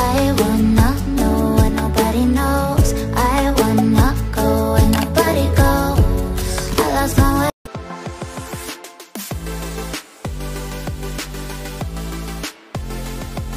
I want